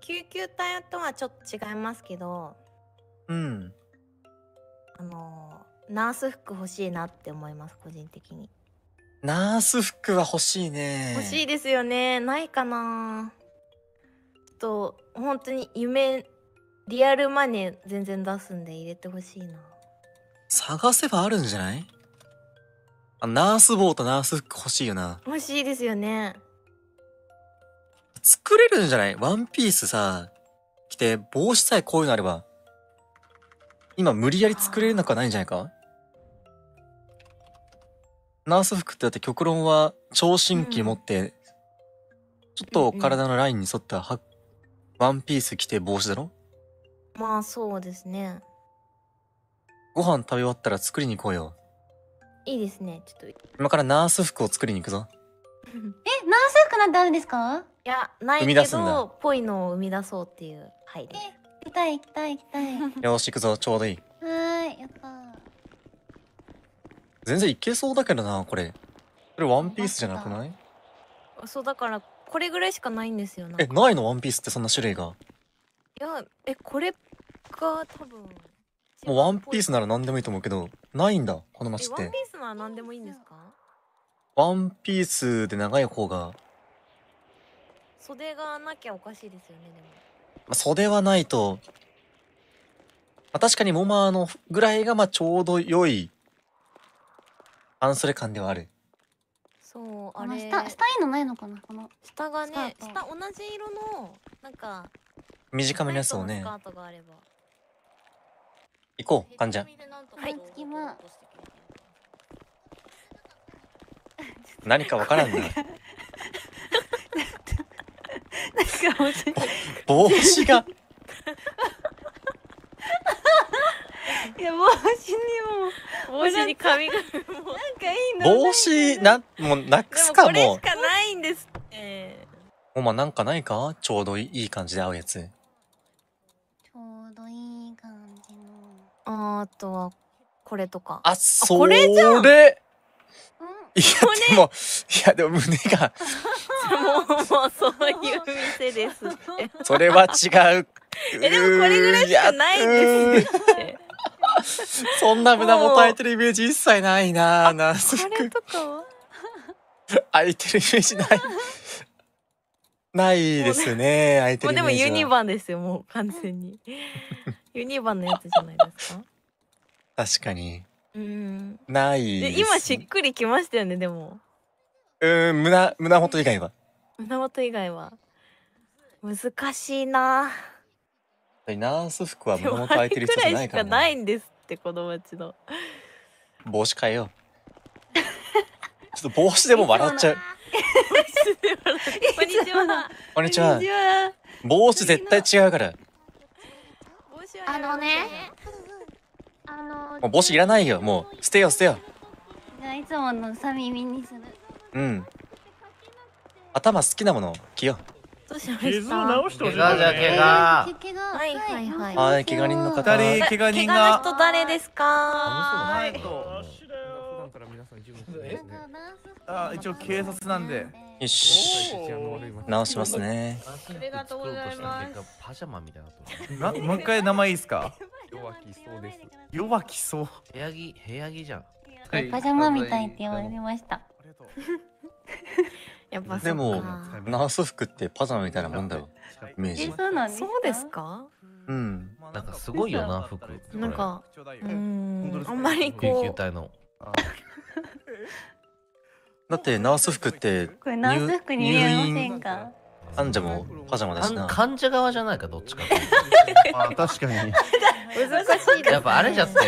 救急隊とはちょっと違いますけどうん。あのナース服欲しいなって思います個人的にナース服は欲しいね。欲しいですよねないかなちょっと本当に夢リアルマネー全然出すんで入れてほしいな探せばあるんじゃない？あナース帽とナース服欲しいよな。欲しいですよね作れるんじゃない？ワンピースさ、着て帽子さえこういうのあれば。今無理やり作れるのかないんじゃないか？ナース服ってだって極論は聴診器持って、ちょっと体のラインに沿ったはワンピース着て帽子だろ？まあそうですね。ご飯食べ終わったら作りに行こうよ。いいですねちょっと。い今からナース服を作りに行くぞ。え、ナース服なんてあるんですか？やない生みけどぽいのを生み出そうっていうはいです行きたい行きたい行きたい。は よし行くぞ、ちょうどいい。ーい、やったー。全然いけそうだけどな、これ。これワンピースじゃなくない？そうだからこれぐらいしかないんですよえ、かないの？ワンピースってそんな種類が。いやえこれが多分もうワンピースなら何でもいいと思うけど、ないんだ、このえ街ってワンピ。ースなら何でもいいんですか？ワンピースで長い方が、ま袖がなきゃおかしいですよねでもあ、袖はないと、まあ、確かにモマのぐらいがまあちょうど良い半袖感ではある。そうあれあの下、下いいのないのかなこの。下がねスカー下同じ色のなんか短めのやつをねスカートがあれば行こう、患者。はい次は、何かわからんな。帽子が、いや、帽子にも、帽子に髪が。もうなんかいいのない帽子、な、もうなくですもかもこれし。かないんですって。モマなんかないか？ちょうどいい感じで合うやつ。ちょうどいい感じの。あーあとはこれとか。あ、そこれじゃん。れ。うん。いや、でも、いや、でも胸が、もうもうそういう店ですって それは違う。えでもこれぐらいしかないんですって そんな胸もたえてるイメージ一切ないなナースこれ服。とかは？開いてるイメージない。ないですね。開いてもうでもるイメージは。ユニバンですよもう完全にユニバンのやつじゃないですか？確かに。うんないです、で今しっくりきましたよねでもうーん、胸、胸元以外は？胸元以外は難しいなナース服はで胸元開いてる人じゃないかららいしかなな。いんですってこの街の帽子変えよう。ちょっと帽子でも笑っちゃう。こんにちはこんにちはこんに。ちは。帽子絶対違うから。帽子はあのねあの、もう帽子いらないよ。もう、捨てよう捨てよいつものさ耳にする。う。うん。頭好きなもの着よどうしま傷をした直してほしい怪我じゃ怪我けけが。はいはいはい。はい怪我人の方。二人怪我人怪我のが人誰ですか？はい普段から皆さん準備してえあ一応警察なんで。う。よし。直しますね。ありがとうございます。パジャマみたいなもう一回名前いいですか？弱きそうです。弱きそう。部屋着部屋着じゃん。パジャマみたいって言われました。ありがとう やっぱでも、ナース服ってパジャマみたいなもんだよ。イメーえ、ジ。そうなんですか？そうですか？うん。なんかすごいよな服。なんかちょうん。あんまり救こう。急隊の。だってナース服ってこれナース服に見えませんか？患者もパジャマだしな。患者側じゃないかどっちか 確かに。難しいやっぱあれじゃって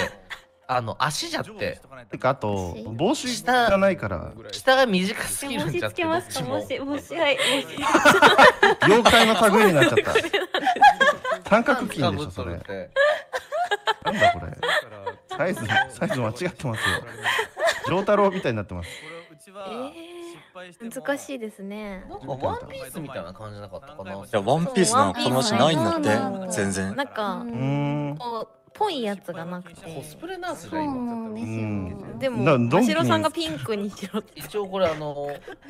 あの足じゃって。てかあと帽子がないから。下が短すぎる帽子んじゃってつけますか？帽子、帽子、はい。妖怪の類になっちゃった。三角筋でしょそれ。て。なんだこれ。サイズサイズ間違ってますよ。丈太郎みたいになってます。えー、難しいですね。なんかワンピースみたいな感じなかったかな。いや、ワンピースなこの街ないんだって、全然。なんかうーん。こうぽいやつがなくて。コスプレナースじそうゃん今なんですよ。でもだからドンキに真城さんがピンクにしろって。一応これあの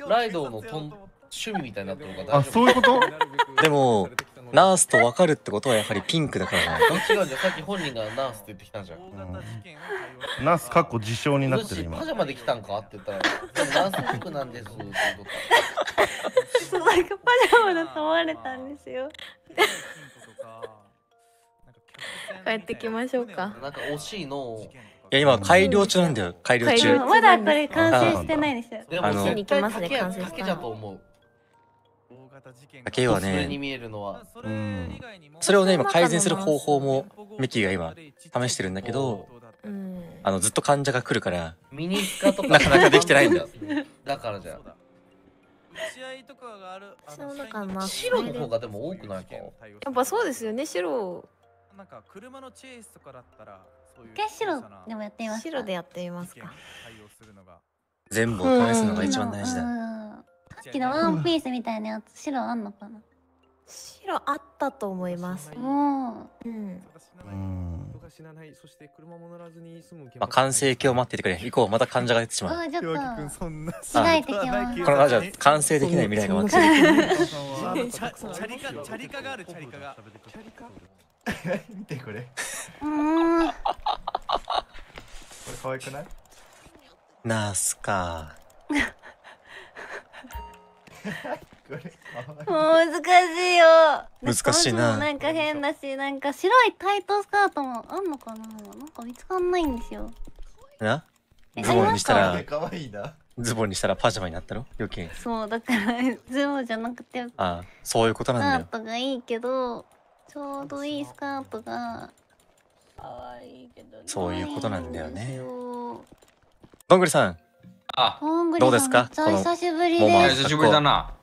ライドウのとん趣味みたいになってるからあ大丈夫。そういうこと？でも、ナースと分かるってことはやはりピンクだから。な。違うじゃんさっき本人がナースって言ってきたじゃん。ナースかっこ自称になってる今。パジャマで来たんかって言ったらナース服なんですって言うと。っ そうなんかパジャマだと思われたんですよ 帰ってきましょうか。たなんか惜しいの。いや、今改良中なんだよ。改良改良中。まだこれ完成してないです。よであのも絶対に行きますね竹完成した竹じゃと思う。竹はそれにね、見えるのは。うん。それをね、今改善する方法もミキが今試してるんだけど、うん。あの、ずっと患者が来るから、ミニスカとか。なかなかできてないんだだからじゃんそうだ。からまあ白の方がでも多くないか。やっぱそうですよね。白なんか車のチェイスとかだったらそういう一回白でもやってみますか。白でやってみますか。対応するのが。全部を試すのが一番大事だ。うん。さっきのワンピースみたいなやつ白あんのかな？白あったと思います。もうん。うん。人が死なないそして車も乗らずに済むまあ、完成形を待っていてくれ。行こう。また患者が出てしうまう。あちょっと。そんな。着替えてきます。このままじゃ完成できない未来が待ってる。チャリカチャリカがあるチャリカが。チャリカ？見てこれ。うーんこれ可愛くない？ナースか。これもう難しいよ。難しいな。なんか変だしなんか白いタイトスカートもあんのかな？なんか見つかんないんですよ。な？えズボンにしたら。ズボンにしたらパジャマになったの余計。かそうだからズボンじゃなくてああ、そういうことスなんだよ。カートがいいけどちょうどいいスカートが可愛いけどそういうことなんだよねどんぐりさん、あ、どんぐりどうですか？久しぶり久しぶりだな。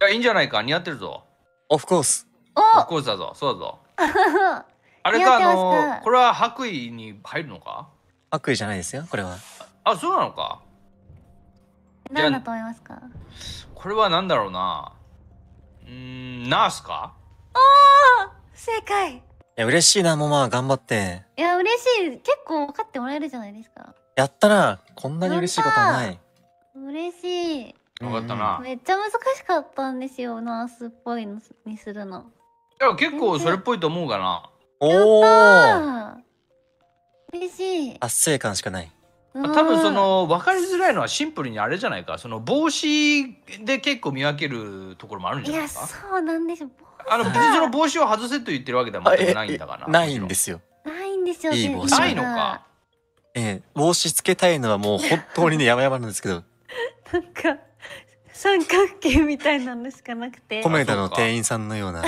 いや、いいんじゃないか？似合ってるぞ。オフコース。オフコースだぞ。そうだぞ。あれか、あ似合ってますか？の、これは白衣に入るのか？悪意じゃないですよ、これは。あ、そうなのか？何だと思いますか？これはなんだろうな。うーん、ナースか？正解いや、嬉しいな、もまあ、頑張って。いや嬉しい結構分かってもらえるじゃないですかやったな。こんなに嬉しいことはない。嬉しいよかったな。めっちゃ難しかったんですよナースっぽいのにするのいや、結構それっぽいと思うかな。おおあー嬉しい達成感しかない。多多分その分かりづらいのはシンプルにあれじゃないか。その帽子で結構見分けるところもあるんじゃないですか？そうなんですよ。あの別にその帽子を外せと言ってるわけでは全くないんだから。ないんですよ。ないんですよいい帽子。ないのか。ええ帽子つけたいのはもう本当にね、山々なんですけど、なんか三角形みたいなのしかなくて。コメダの店員さんのような、